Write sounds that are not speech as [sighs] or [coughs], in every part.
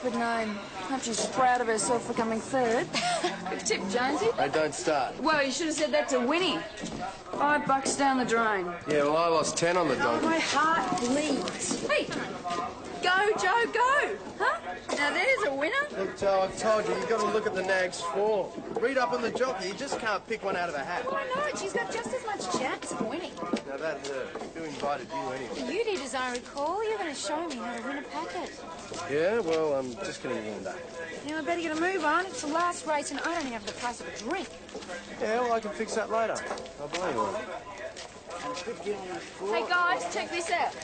Stupid name. Hope she's proud of herself for coming third. [laughs] Good tip, Jonesy. Hey, don't start. Well, you should have said that to Winnie. Five bucks down the drain. Yeah, well, I lost ten on the donkey. My heart bleeds. Hey, go, Joe, go. Huh? Now there's a winner. Look, Joe, I've told you, you've got to look at the nag's form. Read up on the jockey. You just can't pick one out of a hat. Oh, Why not? She's got just as much chance of winning. Now, that hurt. Who invited you anyway? You did, as I recall. You're going to show me how to win a packet. Yeah, well, I'm just getting warmed up. Now, I better get a move on. It's the last race, and I don't even have the price of a drink. Yeah, well, I can fix that later. I'll buy you one. Hey, guys, check this out.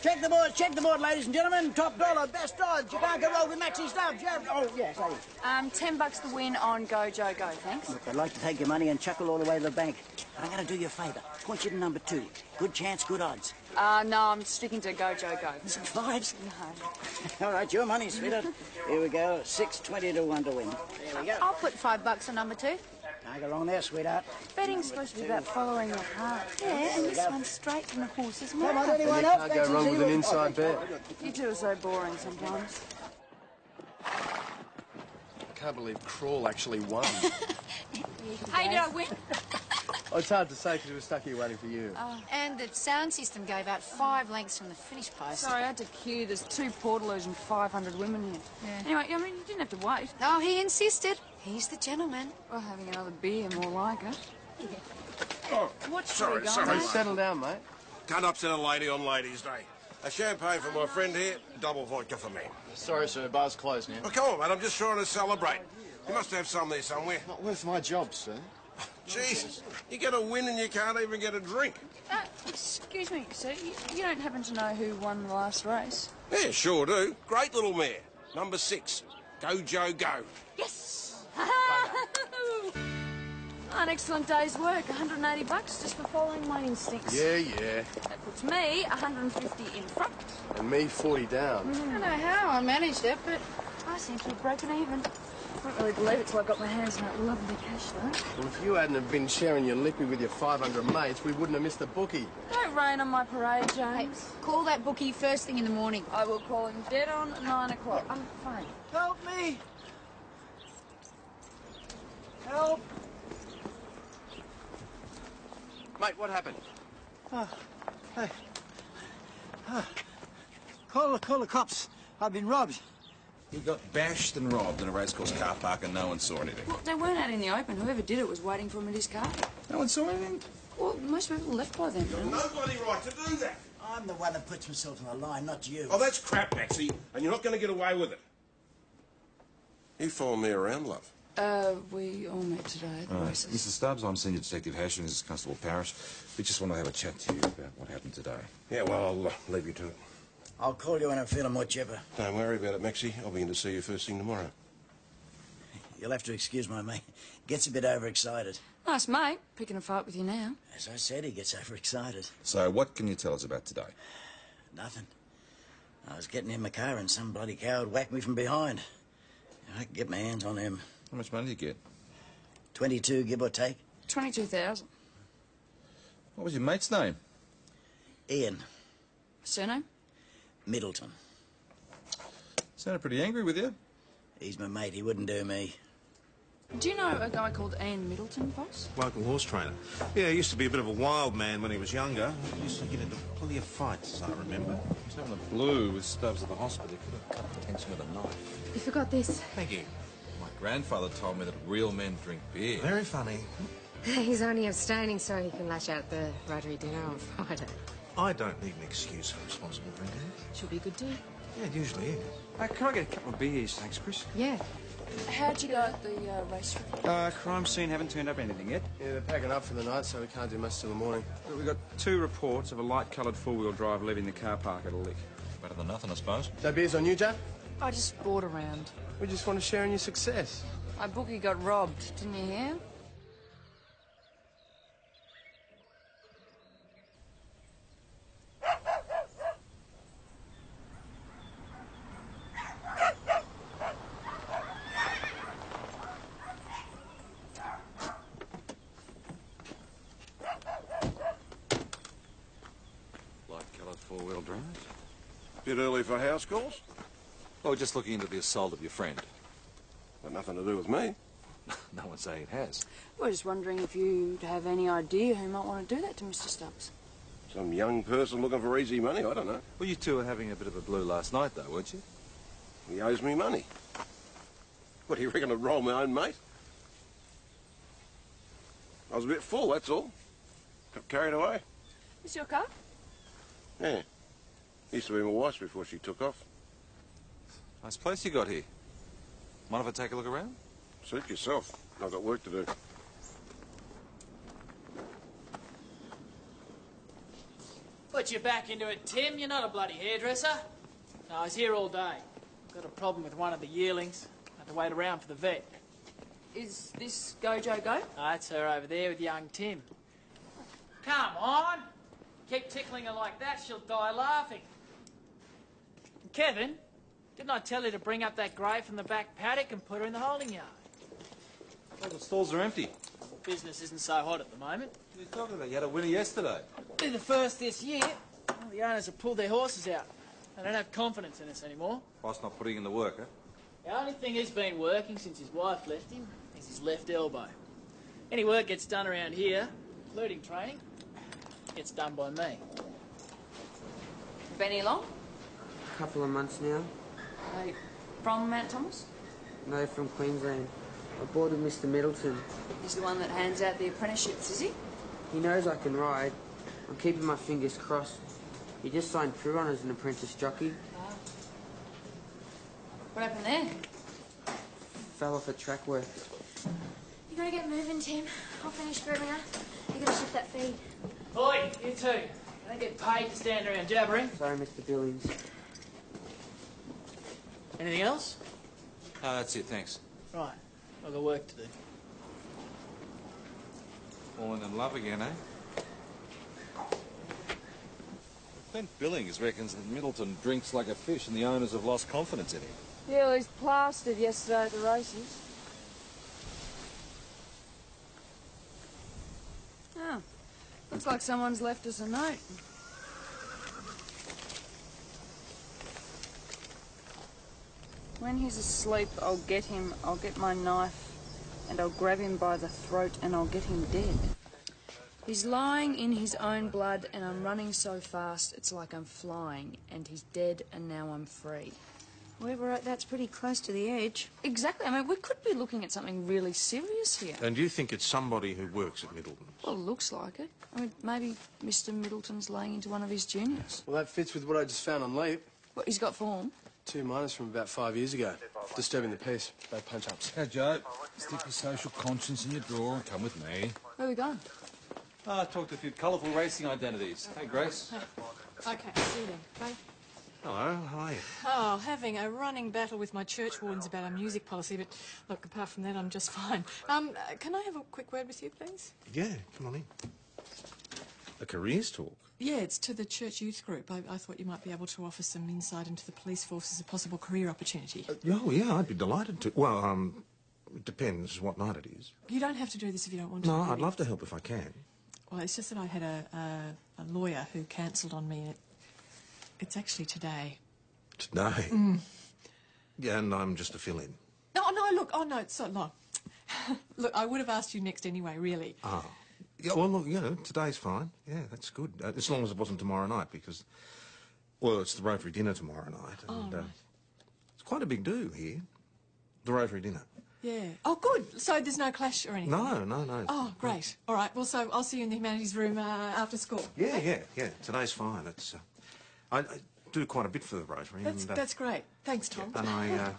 Check the board, check the board, ladies and gentlemen. Top dollar, best odds. You can't go wrong with Maxie Stubbs. Yeah. Oh, yes. Um, ten bucks the win on Go, Joe, Go, thanks. Look, I'd like to take your money and chuckle all the way to the bank. But I'm going to do you a favour. Point you to number two. Good chance, good odds. Uh, no, I'm sticking to Go, Joe, Go. Six fives? No. [laughs] all right, your money, sweetheart. Here we go. Six twenty to one to win. There we go. I'll put five bucks on number two. Can't go wrong there, sweetheart. Betting's supposed to be about following your heart. Yeah, and this one's straight from the horse's Come on, mouth. anyone You else? can't go wrong with an inside bet. You two are so boring sometimes. I can't believe Crawl actually won. [laughs] Hey, did I win? oh, it's hard to say because we were stuck here waiting for you. Oh. And the sound system gave out five lengths from the finish post. Sorry, I had to queue. There's two Portaloos and 500 women here. Yeah. Anyway, I mean, you didn't have to wait. Oh, he insisted. He's the gentleman. Well, having another beer, more like it. Oh, What's sorry, going sorry. on? Settle down, mate. Can't upset a lady on Ladies' Day. A champagne for my friend here, double vodka for me. Sorry, sir. Bar's closed now. Oh, come on, mate, I'm just trying to celebrate. You must have some there somewhere. Not worth my job, sir. [laughs] Jesus, you get a win and you can't even get a drink. Uh, excuse me, sir. You, you don't happen to know who won the last race? Yeah, sure do. Great little mare. Number six. Go, Joe, go. Yes! [laughs] An excellent day's work. 180 bucks just for following my instincts. Yeah, yeah. That puts me 150 in front. And me 40 down. Mm-hmm. I don't know how I managed it, but I seem to have broken even. I couldn't really believe it till I got my hands on that lovely cash, though. Well, if you hadn't have been sharing your lippy with your 500 mates, we wouldn't have missed the bookie. Don't rain on my parade, Hey, James. call that bookie first thing in the morning. I will call him dead on at 9 o'clock. I'm fine. Help me! Help! Mate, what happened? Hey. Ah. Call, the- call the cops. I've been robbed. He got bashed and robbed in a racecourse car park and no one saw anything. Well, they weren't out in the open. Whoever did it was waiting for him at his car. No one saw anything? Well, most people left by then. didn't they? No bloody right to do that. I'm the one that puts himself on the line, not you. Oh, that's crap, Maxie, and you're not going to get away with it. You follow me around, love. Uh, we all met today at the Right. races. Mr. Stubbs, I'm Senior Detective Hasham and this is Constable Parrish. We just want to have a chat to you about what happened today. Yeah, well, I'll uh, leave you to it. I'll call you when I'm feeling more chipper. Don't worry about it, Maxie. I'll be in to see you first thing tomorrow. You'll have to excuse my mate. Gets a bit overexcited. Nice mate, picking a fight with you now. As I said, he gets overexcited. So, what can you tell us about today? Nothing. I was getting in my car and some bloody coward whacked me from behind. I could get my hands on him. How much money did you get? 22, give or take. 22,000. What was your mate's name? Ian Surname? Middleton. Sounded pretty angry with you. He's my mate. He wouldn't do me. Do you know a guy called Ian Middleton, boss? Local horse trainer. Yeah, he used to be a bit of a wild man when he was younger. He used to get into plenty of fights, as I remember. He was having a blue with Stubbs at the hospital. He could have cut the tension with a knife. You forgot this. Thank you. My grandfather told me that real men drink beer. Very funny. He's only abstaining so he can lash out the Rotary dinner on Friday. I don't need an excuse for responsible drinking. Should be a good deal. Yeah, it usually is. Uh, can I get a couple of beers, thanks, Chris? Yeah. How'd you go at the uh, race? Uh, crime scene haven't turned up anything yet. Yeah, they're packing up for the night, so we can't do much till the morning. But we've got two reports of a light-coloured four-wheel drive leaving the car park at a lick. Better than nothing, I suppose. So beers on you, Jack? I just bored around. We just want to share in your success. My bookie got robbed, didn't you hear? Light coloured four wheel drive. Bit early for house calls? Oh, just looking into the assault of your friend. Got nothing to do with me. [laughs] No one's saying it has. We're just wondering if you'd have any idea who might want to do that to Mr. Stubbs. Some young person looking for easy money, I don't know. Well, you two were having a bit of a blue last night, though, weren't you? He owes me money. What, do you reckon I'd roll my own mate? I was a bit full, that's all. Got carried away. Is your car? Yeah. Used to be my wife's before she took off. Nice place you got here. Mind if I take a look around? Suit yourself. I've got work to do. Put your back into it, Tim. You're not a bloody hairdresser. No, I was here all day. Got a problem with one of the yearlings. Had to wait around for the vet. Is this Go Joe Go? Oh, that's her over there with young Tim. Come on. Keep tickling her like that, she'll die laughing. Kevin, didn't I tell you to bring up that grey from the back paddock and put her in the holding yard? The stalls are empty. Business isn't so hot at the moment. What are you talking about? You had a winner yesterday. Be the first this year. Well, the owners have pulled their horses out. They don't have confidence in us anymore. Boss not putting in the work, huh? The only thing he's been working since his wife left him is his left elbow. Any work gets done around here, including training, gets done by me. Been here long? A couple of months now. Hey, from Mount Thomas? No, from Queensland. I board with Mr. Middleton. He's the one that hands out the apprenticeships, is he? He knows I can ride. I'm keeping my fingers crossed. He just signed Prue on as an apprentice jockey. What happened there? Fell off a track work. You gotta get moving, Tim. I'll finish grooming her. You gotta shift that feed. Oi, you two. I don't get paid to stand around jabbering. Sorry, Mr. Billings. Anything else? No, that's it, thanks. Right. I've got work to do. Falling in love again, eh? Clint Billings reckons that Middleton drinks like a fish and the owners have lost confidence in him. Yeah, well, he's plastered yesterday at the races. Oh, looks like someone's left us a note. When he's asleep, I'll get him, I'll get my knife, and I'll grab him by the throat and I'll get him dead. He's lying in his own blood, and I'm running so fast, it's like I'm flying, and he's dead, and now I'm free. Whoever wrote that's pretty close to the edge. Exactly. I mean, we could be looking at something really serious here. And you think it's somebody who works at Middleton? Well, it looks like it. I mean, maybe Mr. Middleton's laying into one of his juniors. Well, that fits with what I just found on LEAP. What, he's got form? Two minors from about five years ago. Disturbing the peace. Bad punch-ups. Hey, Jo. Stick your social conscience in your drawer and come with me. Where are we going? Oh, I talked to a few colourful racing identities. Hey, Grace. Okay, see you then. Bye. Hello, how are you? Oh, having a running battle with my church wardens about our music policy, but look, apart from that, I'm just fine. Um, uh, can I have a quick word with you, please? Yeah, come on in. A careers talk? Yeah, it's to the church youth group. I, I thought you might be able to offer some insight into the police force as a possible career opportunity. Oh, yeah, I'd be delighted to. Well, um, it depends what night it is. You don't have to do this if you don't want to. No. I'd love to help if I can. Well, it's just that I had a, a, a lawyer who cancelled on me. It, it's actually today. Today? Mm. Yeah, and I'm just a fill-in. No, no, look. Oh, no, it's so long. [laughs] look, I would have asked you next anyway, really. Oh. Yeah, well, look, you know, today's fine. Yeah, that's good. Uh, as long as it wasn't tomorrow night, because, well, it's the Rotary dinner tomorrow night. Oh, And, uh, it's quite a big do here. The Rotary dinner. Yeah. Oh, good. So there's no clash or anything? No, no, no. Oh, great. All right. Well, so I'll see you in the humanities room uh, after school. Yeah, yeah, yeah. Today's fine. It's, uh, I, I do quite a bit for the Rotary. That's, and, that's great. Thanks, Tom. And I, uh,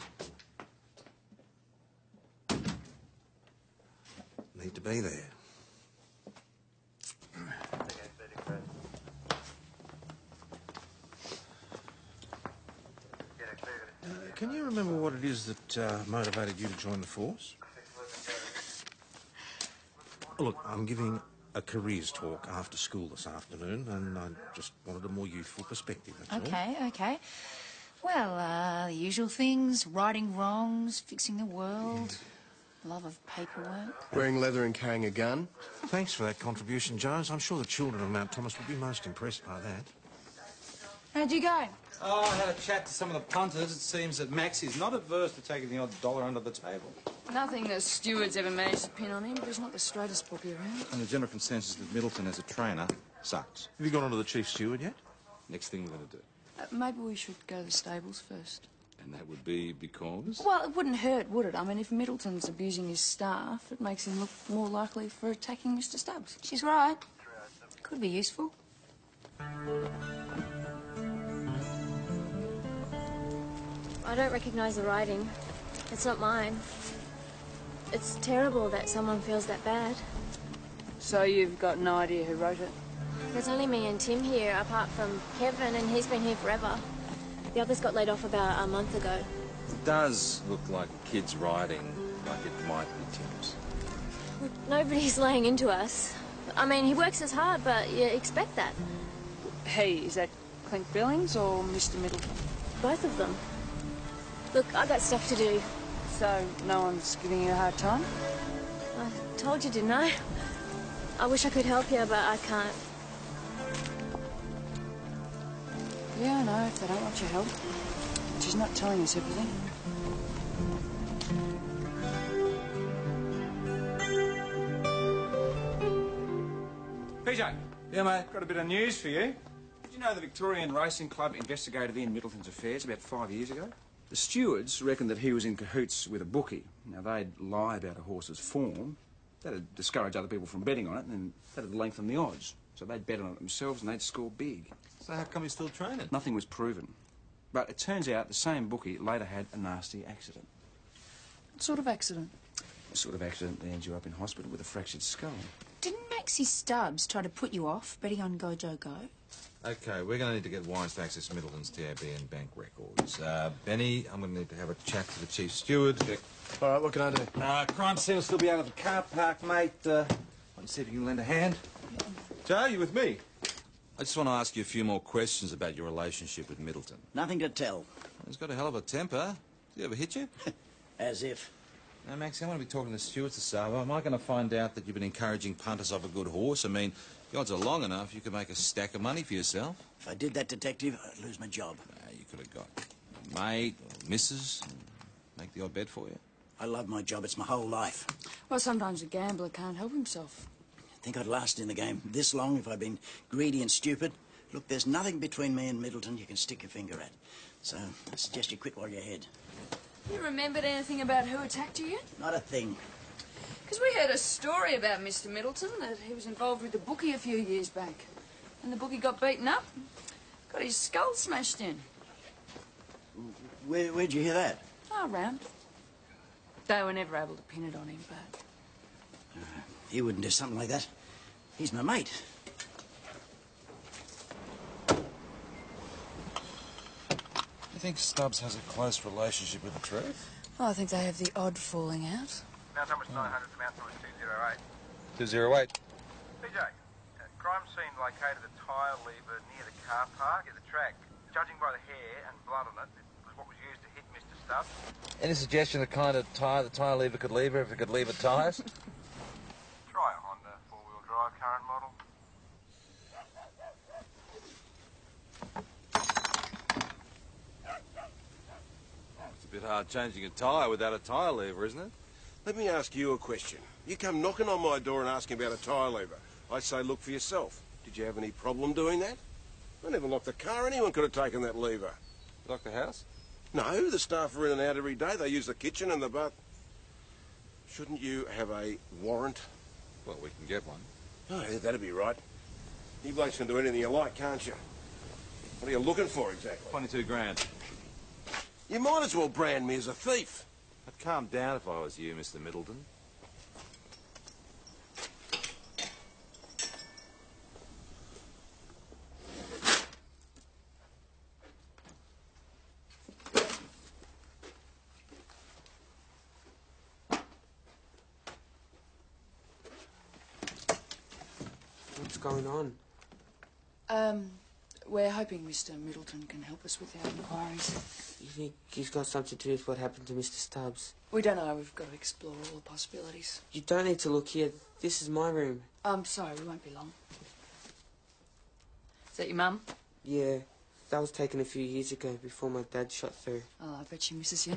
need to be there. Can you remember what it is that uh, motivated you to join the force? Look, I'm giving a careers talk after school this afternoon, and I just wanted a more youthful perspective. That's all. Okay, okay. Well, uh, the usual things righting wrongs, fixing the world, love of paperwork. Wearing leather and carrying a gun. Thanks for that contribution, Jones. I'm sure the children of Mount Thomas would be most impressed by that. How'd you go? Oh, I had a chat to some of the punters. It seems that Max is not averse to taking the odd dollar under the table. Nothing the steward's ever managed to pin on him, but he's not the straightest puppy around. And the general consensus that Middleton as a trainer sucks. Have you gone on to the chief steward yet? Next thing we're going to do. Uh, maybe we should go to the stables first. And that would be because... Well, it wouldn't hurt, would it? I mean, if Middleton's abusing his staff, it makes him look more likely for attacking Mr. Stubbs. She's right. Could be useful. I don't recognize the writing. It's not mine. It's terrible that someone feels that bad. So you've got no idea who wrote it? There's only me and Tim here, apart from Kevin, and he's been here forever. The others got laid off about a month ago. It does look like kid's writing, like it might be Tim's. Nobody's [laughs] laying into us. I mean, he works as hard, but you expect that. Hey, is that Clint Billings or Mr. Middleton? Both of them. Look, I got stuff to do. So, no one's giving you a hard time? I told you, didn't I? I wish I could help you, but I can't. Yeah, I know, if they don't want your help. She's not telling us everything. PJ. Yeah, mate. Got a bit of news for you. Did you know the Victorian Racing Club investigated Ian Middleton's affairs about five years ago? The stewards reckoned that he was in cahoots with a bookie. Now, they'd lie about a horse's form. That'd discourage other people from betting on it, and that'd lengthen the odds. So they'd bet on it themselves, and they'd score big. So how come he's still training? Nothing was proven. But it turns out the same bookie later had a nasty accident. What sort of accident? The sort of accident that ends you up in hospital with a fractured skull. Didn't Maxie Stubbs try to put you off betting on Go Joe Go? Okay, we're going to need to get wires to access Middleton's TAB and bank records. Uh, Benny, I'm going to need to have a chat to the chief steward. All right, what can I do? Uh, crime scene will still be out of the car park, mate. Uh, want to see if you can lend a hand? Jo, you with me? I just want to ask you a few more questions about your relationship with Middleton. Nothing to tell. He's got a hell of a temper. Did he ever hit you? [laughs] As if. Now, Maxie, I'm going to be talking to stewards this hour. Am I going to find out that you've been encouraging punters off a good horse? I mean, the odds are long enough you could make a stack of money for yourself. If I did that, Detective, I'd lose my job. Uh, you could have got a mate or missus make the odd bet for you. I love my job. It's my whole life. Well, sometimes a gambler can't help himself. I Think I'd last in the game this long if I'd been greedy and stupid? Look, there's nothing between me and Middleton you can stick your finger at. So I suggest you quit while you're ahead. You remembered anything about who attacked you yet? Not a thing. Because we heard a story about Mr. Middleton, that he was involved with the bookie a few years back. And the bookie got beaten up, got his skull smashed in. Where, where'd you hear that? Ah, oh, round. They were never able to pin it on him, but... He wouldn't do something like that. He's my mate. You think Stubbs has a close relationship with the truth? Oh, I think they have the odd falling out. Mount number 900 to Mount number 208. 208. PJ, uh, crime scene located a tyre lever near the car park at the track. Judging by the hair and blood on it, it was what was used to hit Mr. Stubbs. Any suggestion of the kind of tyre the tyre lever could lever if it could lever tyres? [laughs] Try a Honda four-wheel drive current model. A bit hard changing a tyre without a tyre lever, isn't it? Let me ask you a question. You come knocking on my door and asking about a tyre lever. I say look for yourself. Did you have any problem doing that? I never locked the car. Anyone could have taken that lever. Lock the house? No, the staff are in and out every day. They use the kitchen and the bath. Shouldn't you have a warrant? Well, we can get one. Oh, yeah, that'd be right. You blokes can do anything you like, can't you? What are you looking for exactly? 22 grand. You might as well brand me as a thief. I'd calm down if I was you, Mr. Middleton. What's going on? Um, we're hoping Mr. Middleton can help us with our inquiries. You think he's got something to do with what happened to Mr. Stubbs? We don't know. We've got to explore all the possibilities. You don't need to look here. This is my room. I'm sorry, we won't be long. Is that your mum? Yeah. That was taken a few years ago before my dad shot through. Oh, I bet she misses you.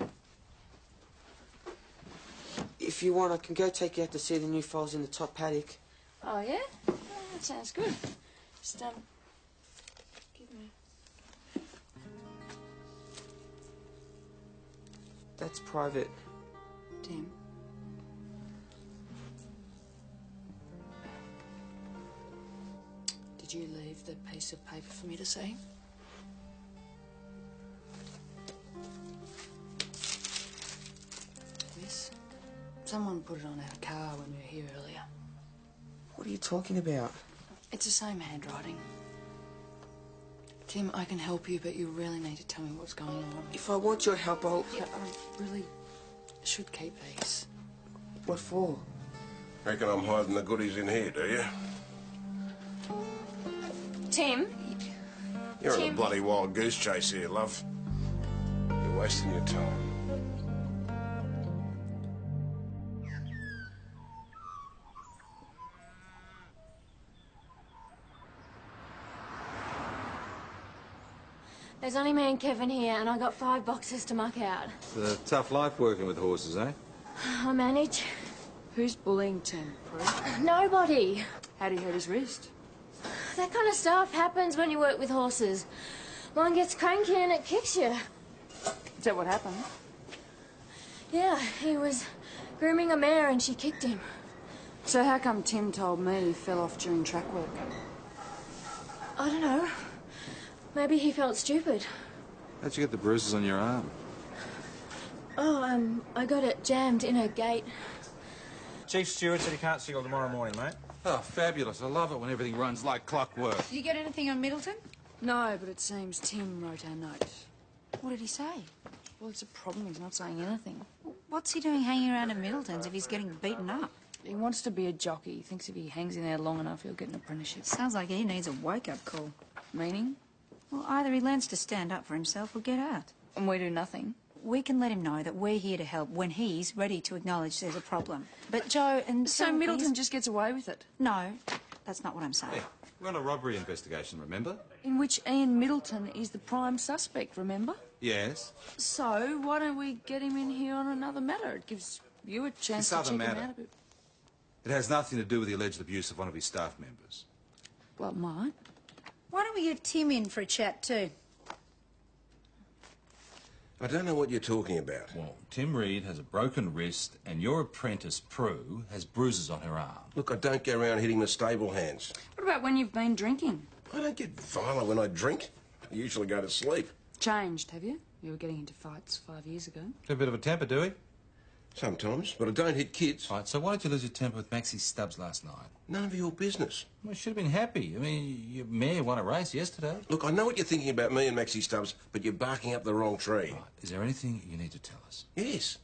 If you want, I can go take you out to see the new foals in the top paddock. Oh, yeah? Oh, that sounds good. Just, um, That's private. Tim. Did you leave the piece of paper for me to see? This? Someone put it on our car when we were here earlier. What are you talking about? It's the same handwriting. Tim, I can help you, but you really need to tell me what's going on. If I want your help, I'll... Yeah, I really should keep these. What for? Reckon I'm hiding the goodies in here, do you? Tim? You're in Tim. a bloody wild goose chase here, love. You're wasting your time. Only me and Kevin here, and I got five boxes to muck out. It's a tough life working with horses, eh? I manage. Who's bullying Tim, Prue? Nobody. How'd he hurt his wrist? That kind of stuff happens when you work with horses. One gets cranky and it kicks you. Is that what happened? Yeah, he was grooming a mare and she kicked him. So how come Tim told me he fell off during track work? I don't know. Maybe he felt stupid. How'd you get the bruises on your arm? Oh, um, I got it jammed in a gate. Chief Steward said he can't see you tomorrow morning, mate. Oh, fabulous. I love it when everything runs like clockwork. Did you get anything on Middleton? No, but it seems Tim wrote our note. What did he say? Well, it's a problem. He's not saying anything. What's he doing hanging around at Middleton's if he's getting beaten up? He wants to be a jockey. He thinks if he hangs in there long enough, he'll get an apprenticeship. Sounds like he needs a wake-up call. Meaning? Well, either he learns to stand up for himself or get out. And we do nothing. We can let him know that we're here to help when he's ready to acknowledge there's a problem. But Joe and So Middleton his- just gets away with it. No, that's not what I'm saying. Hey, we're on a robbery investigation, remember? In which Ian Middleton is the prime suspect, remember? Yes. So why don't we get him in here on another matter? It gives you a chance This to other check matter. him out a bit. It has nothing to do with the alleged abuse of one of his staff members. Well, it might. Why don't we get Tim in for a chat too? I don't know what you're talking about. Well, Tim Reed has a broken wrist, and your apprentice, Prue, has bruises on her arm. Look, I don't go around hitting the stable hands. What about when you've been drinking? I don't get violent when I drink. I usually go to sleep. Changed, have you? You were getting into fights five years ago. Got a bit of a temper, do he? Sometimes, but I don't hit kids. Right, so why did you lose your temper with Maxie Stubbs last night? None of your business. Well, you should have been happy. I mean, your mare won a race yesterday. Look, I know what you're thinking about me and Maxie Stubbs, but you're barking up the wrong tree. Right, is there anything you need to tell us? Yes.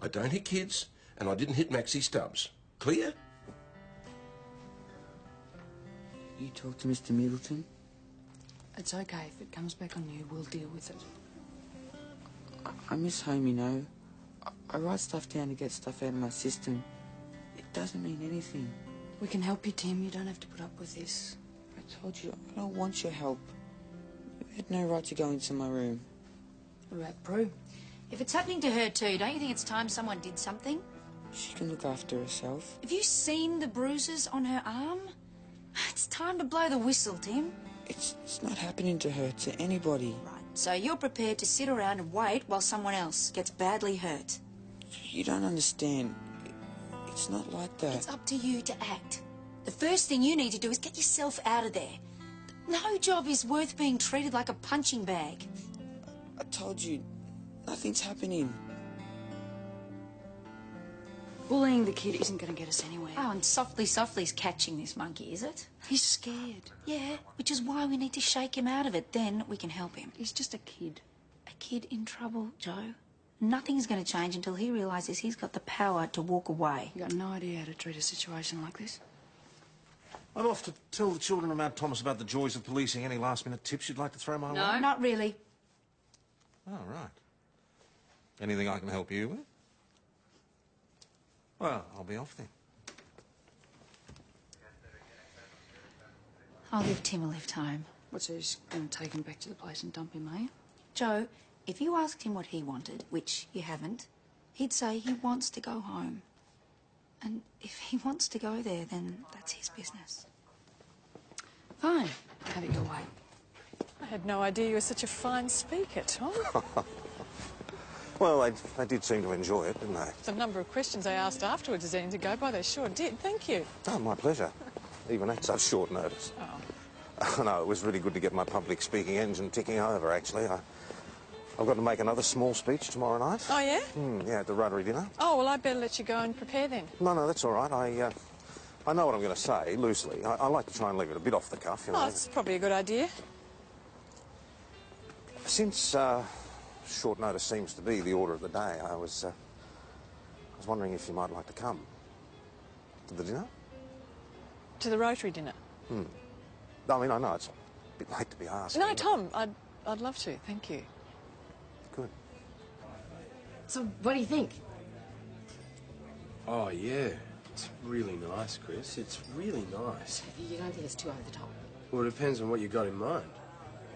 I don't hit kids, and I didn't hit Maxie Stubbs. Clear? You talk to Mr. Middleton? It's okay. If it comes back on you, we'll deal with it. I miss home, you know. I, write stuff down to get stuff out of my system. It doesn't mean anything. We can help you, Tim. You don't have to put up with this. I told you, I don't want your help. You had no right to go into my room. What about Prue? If it's happening to her too, don't you think it's time someone did something? She can look after herself. Have you seen the bruises on her arm? It's time to blow the whistle, Tim. It's, it's not happening to her, to anybody. Right, so you're prepared to sit around and wait while someone else gets badly hurt. You don't understand. It's not like that. It's up to you to act. The first thing you need to do is get yourself out of there. No job is worth being treated like a punching bag. I told you, nothing's happening. Bullying the kid isn't going to get us anywhere. Oh, and softly, softly's catching this monkey, is it? He's scared. Yeah, which is why we need to shake him out of it. Then we can help him. He's just a kid. A kid in trouble, Jo. Nothing's going to change until he realises he's got the power to walk away. You got no idea how to treat a situation like this. I'm off to tell the children of Mount Thomas about the joys of policing. Any last-minute tips you'd like to throw my way? No, Not really. Oh, right. Anything I can help you with? Well, I'll be off then. I'll give Tim a lift home. What's he just going to take him back to the place and dump him, eh? Jo, if you asked him what he wanted, which you haven't, he'd say he wants to go home. And if he wants to go there, then that's his business. Fine. Have it your way. I had no idea you were such a fine speaker, Tom. [laughs] Well, they, they did seem to enjoy it, didn't they? the number of questions I asked afterwards is anything to go by, they sure did. Thank you. Oh, my pleasure. Even at such short notice. Oh. [laughs] no, it was really good to get my public speaking engine ticking over, actually. I, I've got to make another small speech tomorrow night. Oh, yeah? Hmm, yeah, at the Rotary dinner. Oh, well, I'd better let you go and prepare then. No, no, that's all right. I, uh, I know what I'm going to say, loosely. I, I like to try and leave it a bit off the cuff, you know. Oh, it's probably a good idea. Since uh, short notice seems to be the order of the day, I was, uh, I was wondering if you might like to come to the dinner. To the Rotary dinner. Hmm. I mean, I know it's a bit late to be asked. No, Tom, I'd, I'd love to. Thank you. So, what do you think? Oh, yeah. It's really nice, Chris. It's really nice. You don't think it's too over the top? Well, it depends on what you got in mind.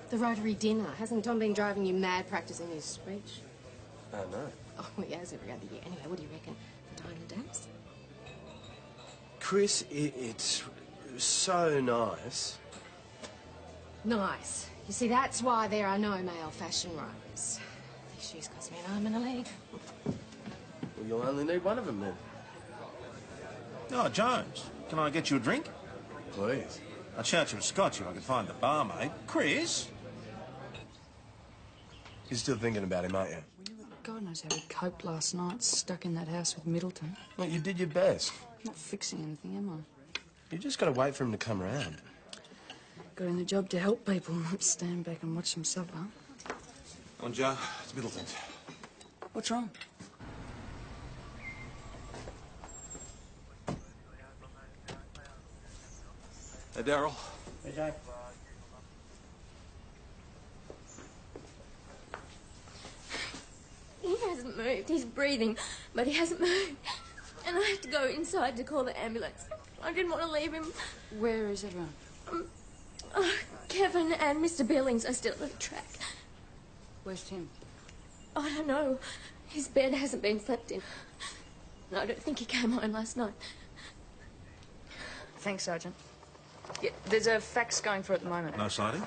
The Rotary dinner. Hasn't Tom been driving you mad practicing his speech? I know. Oh, he has every other year. Anyway, what do you reckon? The dine and dance? Chris, it, it's so nice. Nice. You see, that's why there are no male fashion writers. These shoes cost me an arm and a leg. Well, you'll only need one of them then. Oh, Jones, can I get you a drink? Please. I'd shout you a scotch if I could find the barmaid. Chris? You're still thinking about him, aren't you? God knows how he coped last night, stuck in that house with Middleton. Well, you did your best. I'm Not fixing anything, am I? You just got to wait for him to come around. Got in the job to help people, not [laughs] stand back and watch them suffer. On, Joe. It's Middleton. What's wrong? Hey, Daryl. Hey, Jack. He hasn't moved. He's breathing, but he hasn't moved. And I have to go inside to call the ambulance. I didn't want to leave him. Where is everyone? Um, uh, Kevin and Mr. Billings are still at the track. Where's Tim? I don't know. His bed hasn't been slept in. And I don't think he came home last night. Thanks, Sergeant. Yeah, there's a fax going through at the moment. No sightings?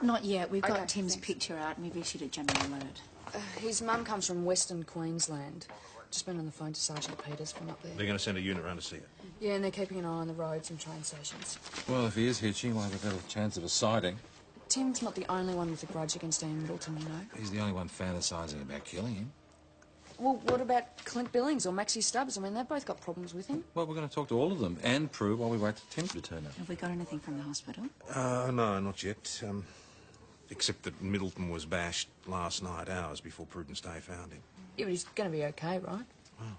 Not yet. We've got Okay, Tim's thanks. picture out and we've issued a general alert. Uh, his mum comes from Western Queensland. Just been on the phone to Sergeant Peters from up there. They're going to send a unit round to see it. Yeah, and they're keeping an eye on the roads and train stations. Well, if he is hitchy, we'll have a better chance of a sighting. Tim's not the only one with a grudge against Ian Middleton, you know. He's the only one fantasising about killing him. Well, what about Clint Billings or Maxie Stubbs? I mean, they've both got problems with him. Well, we're going to talk to all of them and Prue while we wait for Tim to turn up. Have we got anything from the hospital? Uh, no, not yet. Um, except that Middleton was bashed last night, hours before Prudence Day found him. Yeah, but he's going to be okay, right? Well,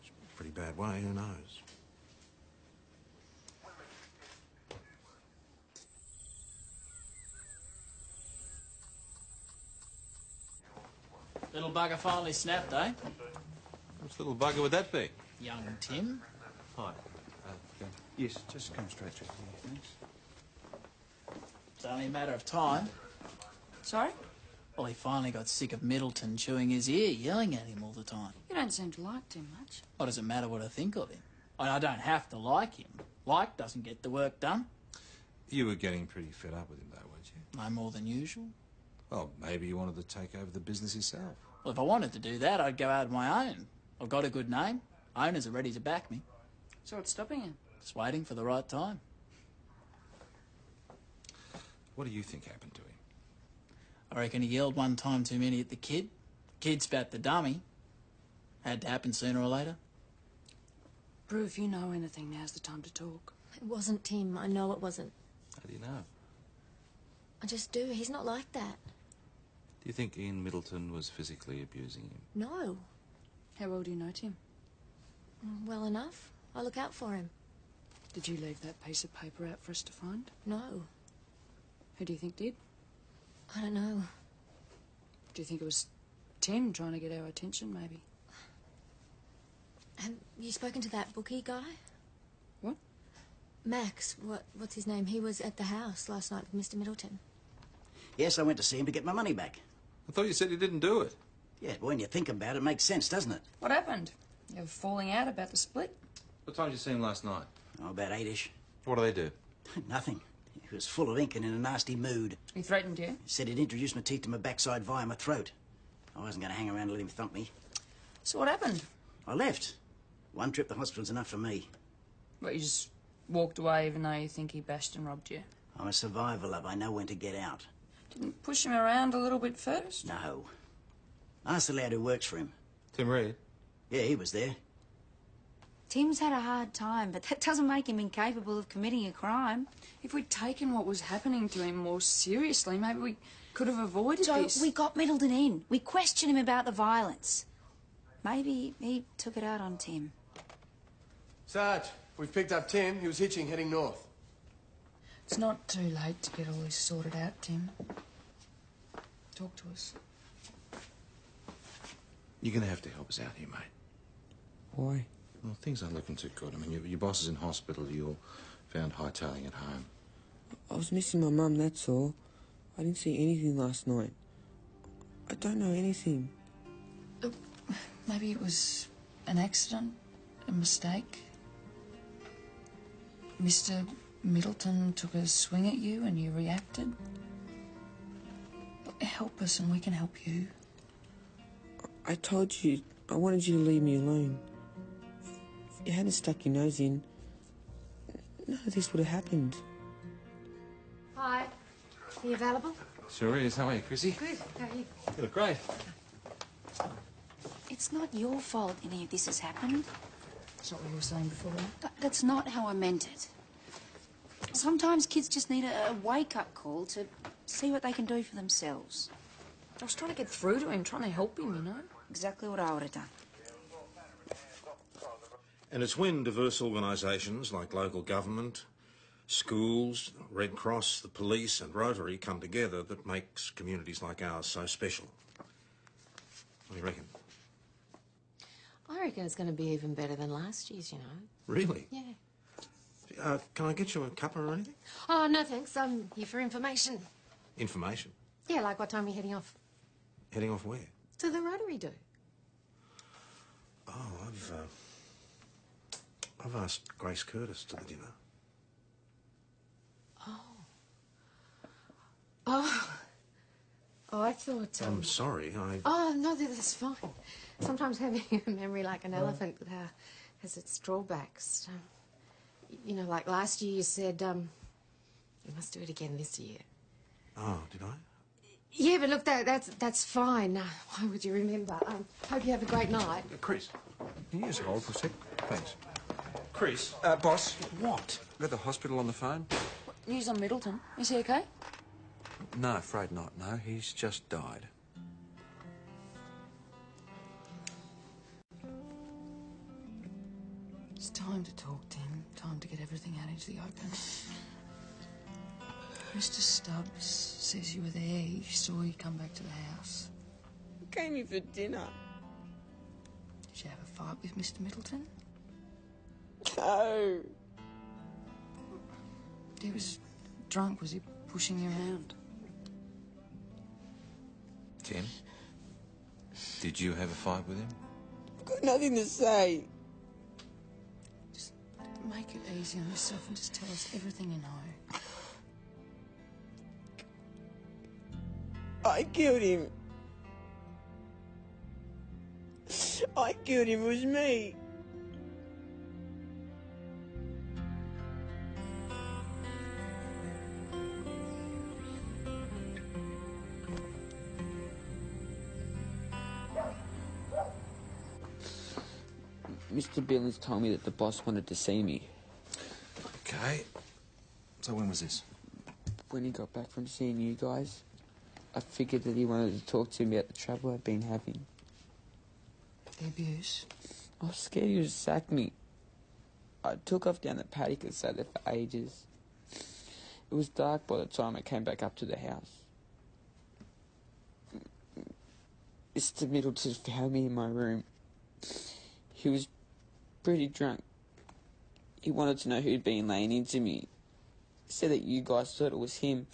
it's a pretty bad way, who knows? Little bugger finally snapped, eh? Which little bugger would that be? Young Tim. Hi. Yes, just come straight through here, thanks. It's only a matter of time. Sorry? Well, he finally got sick of Middleton chewing his ear, yelling at him all the time. You don't seem to like Tim much. What does it matter what I think of him? I I don't have to like him. Like doesn't get the work done. You were getting pretty fed up with him, though, weren't you? No more than usual. Well, maybe you wanted to take over the business yourself. Well, if I wanted to do that, I'd go out on my own. I've got a good name. Owners are ready to back me. So what's stopping him? Just waiting for the right time. What do you think happened to him? I reckon he yelled one time too many at the kid. Kid spat the dummy. Had to happen sooner or later. Prue, if you know anything, now's the time to talk. It wasn't Tim. I know it wasn't. How do you know? I just do. He's not like that. Do you think Ian Middleton was physically abusing him? No. How well do you know Tim? Mm, Well enough. I look out for him. Did you leave that piece of paper out for us to find? No. Who do you think did? I don't know. Do you think it was Tim trying to get our attention, maybe? Have you spoken to that bookie guy? What? Max, what, what's his name? He was at the house last night with Mr. Middleton. Yes, I went to see him to get my money back. I thought you said you didn't do it. Yeah, but when you think about it, it makes sense, doesn't it? What happened? You were falling out about the split? What time did you see him last night? Oh, about eight-ish. What do they do? [laughs] Nothing. He was full of ink and in a nasty mood. He threatened you? Said he'd introduce my teeth to my backside via my throat. I wasn't going to hang around and let him thump me. So what happened? I left. One trip to the hospital's enough for me. But you just walked away even though you think he bashed and robbed you? I'm a survivor, love. I know when to get out. Didn't push him around a little bit first? No. Ask the lad who works for him. Tim Reed? Yeah, he was there. Tim's had a hard time, but that doesn't make him incapable of committing a crime. If we'd taken what was happening to him more seriously, maybe we could have avoided So this. we got Middleton in. We questioned him about the violence. Maybe he took it out on Tim. Sarge, we've picked up Tim. He was hitching heading north. It's not too late to get all this sorted out, Tim. Talk to us. You're going to have to help us out here, mate. Why? Well, things aren't looking too good. I mean, your, your boss is in hospital. You're found hightailing at home. I was missing my mum, that's all. I didn't see anything last night. I don't know anything. Maybe it was an accident, a mistake. Mr. Middleton took a swing at you and you reacted. Help us and we can help you. I told you, I wanted you to leave me alone. If you hadn't stuck your nose in, none of this would have happened. Hi. Are you available? Sure is. How are you, Chrissy? Good. How are you? You look great. It's not your fault any of this has happened. That's not what you were saying before. Th- That's not how I meant it. Sometimes kids just need a, a wake-up call to see what they can do for themselves. I was trying to get through to him, trying to help him, you know. Exactly what I would have done. And it's when diverse organisations like local government, schools, Red Cross, the police, and Rotary come together that makes communities like ours so special. What do you reckon? I reckon it's going to be even better than last year's, you know. Really? Yeah. Uh, can I get you a cuppa or anything? Oh, no thanks. I'm here for information. Information. Yeah, like what time are you heading off? Heading off where? To the Rotary do. Oh, I've uh, I've asked Grace Curtis to the dinner. Oh. Oh, Oh, I thought... Um... I'm sorry. I Oh, no, that- that's fine. Sometimes having a memory like an elephant uh, has its drawbacks. Um, you know, like last year you said, um, you must do it again this year. Oh, did I? Yeah, but look, that, that's that's fine. Uh, why would you remember? Um, hope you have a great night. Chris, can you just hold for a sec? Thanks. Chris. Uh, boss. What? Got the hospital on the phone? News on Middleton. Is he okay? No, afraid not. No, he's just died. It's time to talk, Tim. Time to get everything out into the open. Mr. Stubbs says you were there. He saw you come back to the house. Came here for dinner. Did you have a fight with Mr. Middleton? No. He was drunk. Was he pushing you around? Tim? Did you have a fight with him? I've got nothing to say. Just make it easy on yourself and just tell us everything you know. I killed him. I killed him. It was me. Mr. Billings told me that the boss wanted to see me. Okay. So when was this? When he got back from seeing you guys, I figured that he wanted to talk to me about the trouble I'd been having. The abuse. I was scared he would sack me. I took off down the paddock and sat there for ages. It was dark by the time I came back up to the house. Mr. Middleton found me in my room. He was pretty drunk. He wanted to know who'd been laying into me. He Said that you guys thought it was him,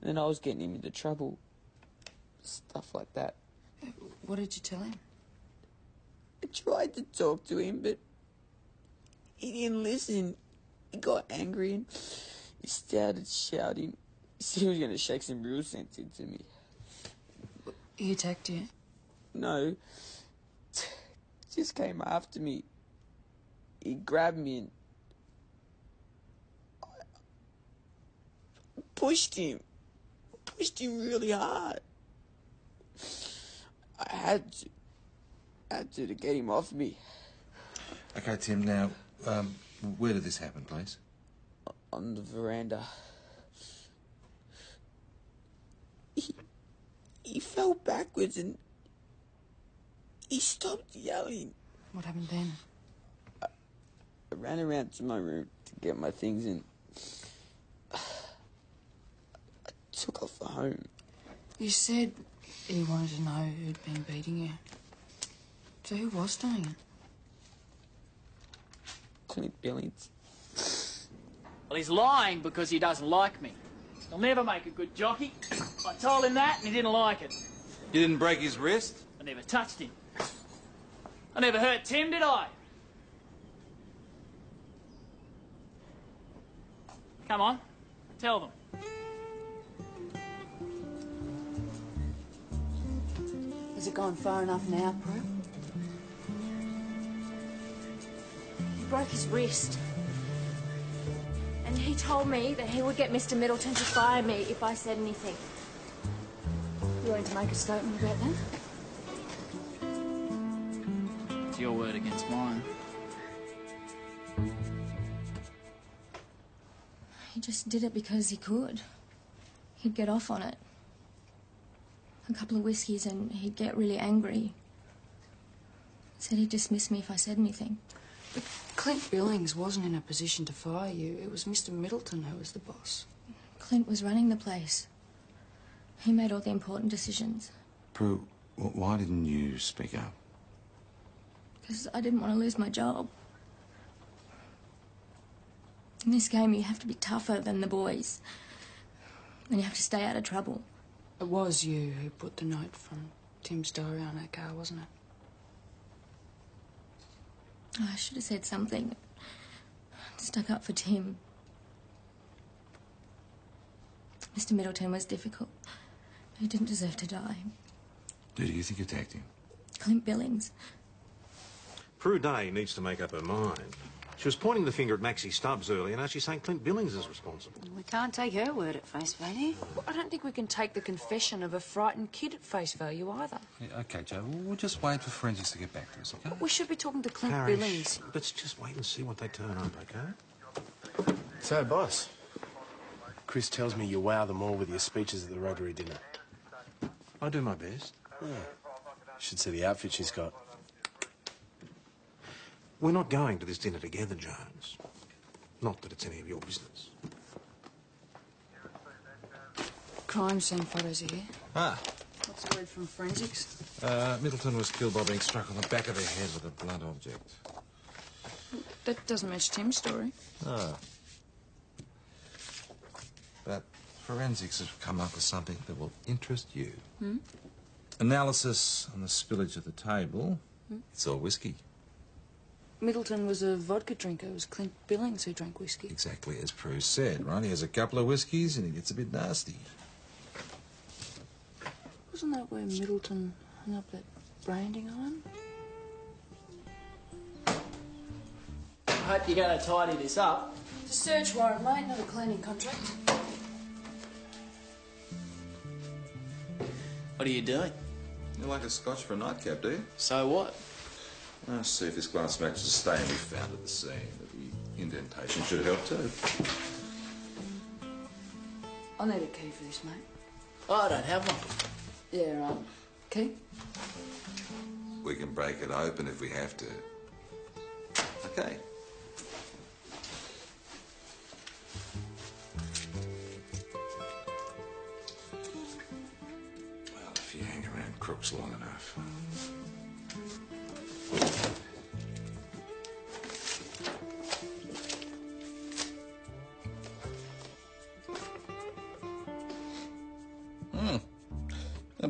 And then I was getting him into trouble. Stuff like that. What did you tell him? I tried to talk to him, but he didn't listen. He got angry and he started shouting. He said he was going to shake some real sense into me. He attacked you? No. Just came after me. He grabbed me and pushed him. Pushed him really hard. I had to. I had to to get him off me. Okay, Tim, now, um, where did this happen, please? On the veranda. He, he fell backwards and he stopped yelling. What happened then? I ran around to my room to get my things and [sighs] I took off for home. You said he wanted to know who'd been beating you. So who was doing it? Clint Billings. Well, he's lying because he doesn't like me. He'll never make a good jockey. [coughs] I told him that and he didn't like it. You didn't break his wrist? I never touched him. I never hurt Tim, did I? Come on, tell them. Has it gone far enough now, Prue? He broke his wrist. And he told me that he would get Mr. Middleton to fire me if I said anything. You want to make a statement about that? It's your word against mine. He just did it because he could. He'd get off on it. A couple of whiskeys and he'd get really angry. Said he'd dismiss me if I said anything. But Clint Billings wasn't in a position to fire you. It was Mr. Middleton who was the boss. Clint was running the place. He made all the important decisions. Prue, why didn't you speak up? Because I didn't want to lose my job. In this game, you have to be tougher than the boys. And you have to stay out of trouble. It was you who put the note from Tim's diary on that car, wasn't it? Oh, I should have said something. Stuck up for Tim. Mr. Middleton was difficult. He didn't deserve to die. Who do you think attacked him? Clint Billings. Prue Day needs to make up her mind. She was pointing the finger at Maxie Stubbs earlier, and now she's saying Clint Billings is responsible. We can't take her word at face value. I don't think we can take the confession of a frightened kid at face value either. Yeah, okay, Jo, we'll, we'll just wait for forensics to get back to us, okay? We should be talking to Clint Parrish, Billings. let's just wait and see what they turn up, okay? So, boss, Chris tells me you wow them all with your speeches at the Rotary dinner. I do my best. Yeah. Should see the outfit she's got. We're not going to this dinner together, Jones. Not that it's any of your business. Crime scene photos are here. Ah, What's the word from forensics? uh, Middleton was killed by being struck on the back of the head with a blunt object. That doesn't match Tim's story. Ah. But forensics have come up with something that will interest you. Hmm? Analysis on the spillage at the table. Hmm? It's all whiskey. Middleton was a vodka drinker. It was Clint Billings who drank whiskey. Exactly as Prue said, right? He has a couple of whiskies and he gets a bit nasty. Wasn't that where Middleton hung up that branding iron? I hope you're going to tidy this up. It's a search warrant, mate, not a cleaning contract. What are you doing? You like a scotch for a nightcap, do you? So what? Let's see if this glass matches the stain we found at the scene. The indentation should help too. I'll need a key for this, mate. Oh, I don't have one. Yeah, right. Key? We can break it open if we have to. Okay. Well, if you hang around crooks long enough.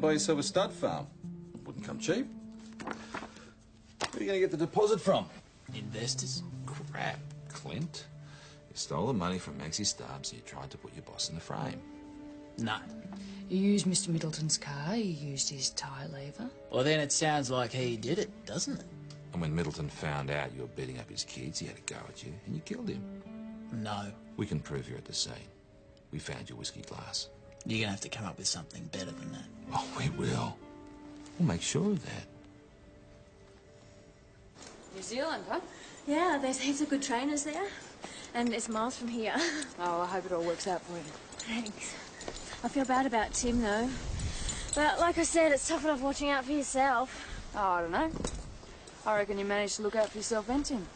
And buy yourself a stud farm. Wouldn't come cheap. Where are you going to get the deposit from? Investors? Crap, Clint. You stole the money from Maxie Stubbs and you tried to put your boss in the frame. No. You used Mr. Middleton's car, you used his tyre lever. Well, then it sounds like he did it, doesn't it? And when Middleton found out you were beating up his kids, he had a go at you and you killed him. No. We can prove you're at the scene. We found your whiskey glass. You're going to have to come up with something better than that. Oh, we will. We'll make sure of that. New Zealand, huh? Yeah, there's heaps of good trainers there. And it's miles from here. [laughs] Oh, I hope it all works out for you. Thanks. I feel bad about Tim, though. But like I said, it's tough enough watching out for yourself. Oh, I don't know. I reckon you managed to look out for yourself and Tim.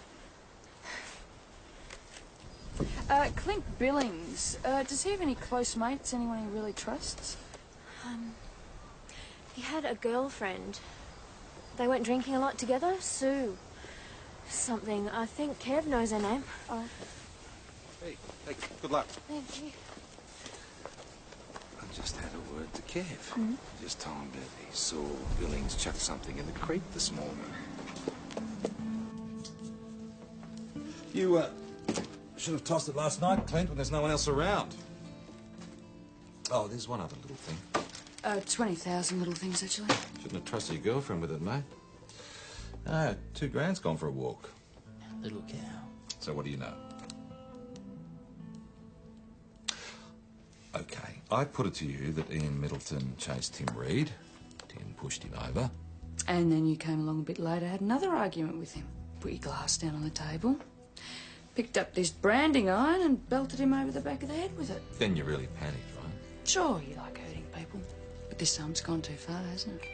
Uh, Clint Billings, uh, does he have any close mates, anyone he really trusts? Um, he had a girlfriend. They went drinking a lot together. Sue. Something. I think Kev knows her name. Oh, Hey, hey, good luck. thank you. I just had a word to Kev. Mhm. Just told him that he saw Billings chuck something in the creek this morning. You, uh, should have tossed it last night, Clint, when there's no one else around. Oh, there's one other little thing. Uh, 20,000 little things, actually. Shouldn't have trusted your girlfriend with it, mate. Ah, two grand's gone for a walk. Little cow. So what do you know? Okay, I put it to you that Ian Middleton chased Tim Reed. Tim pushed him over. And then you came along a bit later, had another argument with him. Put your glass down on the table, picked up this branding iron and belted him over the back of the head with it. Then you really panicked, right? Sure, you like hurting people, but this time's gone too far, hasn't it?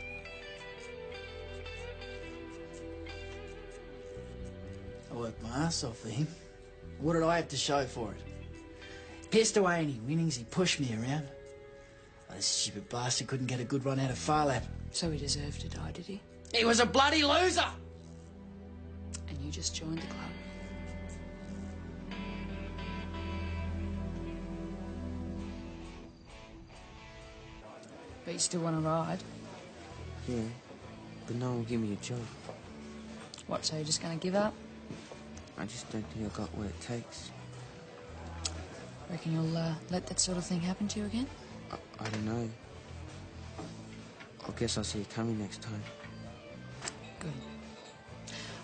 I worked my ass off for him. What did I have to show for it? Pissed away any winnings, he pushed me around. Oh, this stupid bastard couldn't get a good run out of Phar Lap. So he deserved to die, did he? He was a bloody loser! And you just joined the club. But you still want to ride? Yeah, but no one will give me a job. What, so you're just going to give up? I just don't think I've got what it takes. Reckon you'll uh, let that sort of thing happen to you again? I, I don't know. I guess I'll see you coming next time. Good.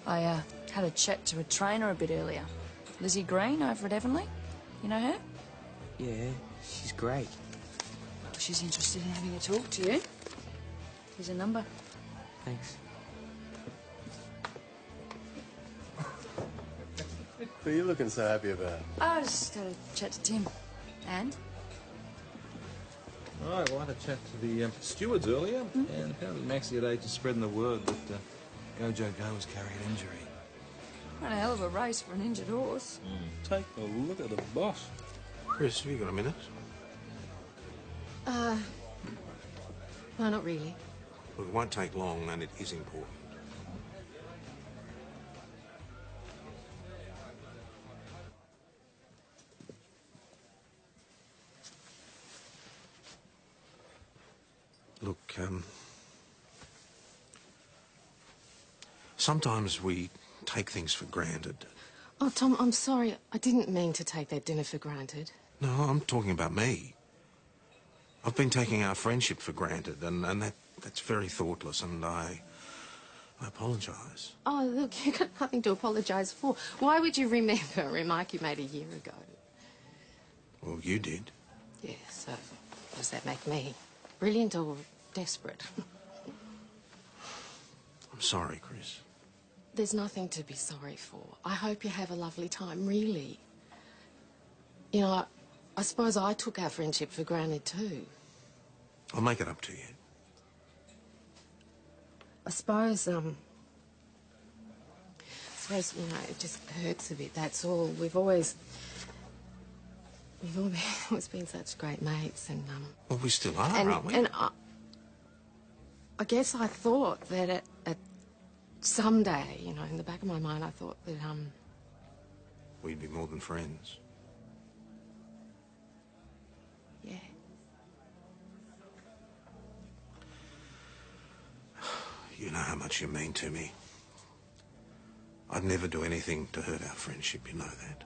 I uh, had a chat to a trainer a bit earlier. Lizzie Green over at Avonlea. You know her? Yeah, she's great. Well, she's interested in having a talk to you. Here's a number. Thanks. [laughs] What are you looking so happy about? I was just had to chat to Tim. And? All right, well, I had a chat to the um, stewards earlier, and apparently Maxie had agents spreading the word that uh, Go Joe Go was carrying an injury. What a hell of a race for an injured horse. Take a look at the boss. Chris, have you got a minute? Uh, no, not really. Look, it won't take long, and it is important. Look, um, sometimes we take things for granted. Oh, Tom, I'm sorry. I didn't mean to take that dinner for granted. No, I'm talking about me. I've been taking our friendship for granted, and, and that, that's very thoughtless, and I, I apologise. Oh, look, [laughs] you've got nothing to apologise for. Why would you remember a remark you made a year ago? Well, you did. Yeah, so does that make me brilliant or desperate? [laughs] I'm sorry, Chris. There's nothing to be sorry for. I hope you have a lovely time, really. You know, I, I suppose I took our friendship for granted too. I'll make it up to you. I suppose, um, I suppose, you know, it just hurts a bit, that's all. We've always, we've all [laughs] been, always been such great mates and, um... Well, we still are, and, aren't we? And I, I guess I thought that at, at someday, you know, in the back of my mind, I thought that, um, We'd be more than friends. yeah. You know how much you mean to me. I'd never do anything to hurt our friendship, you know that.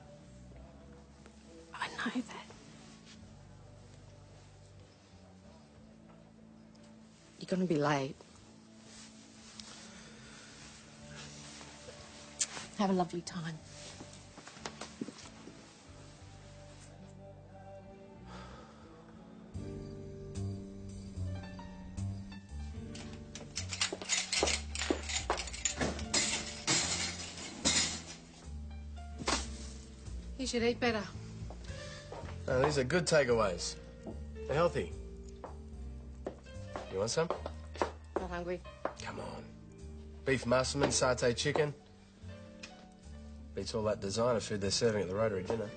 I know that. You're to be late. Have a lovely time. Should eat better. No, these are good takeaways. They're healthy. You want some? Not hungry. Come on. Beef massaman, satay chicken. Beats all that designer food they're serving at the Rotary dinner.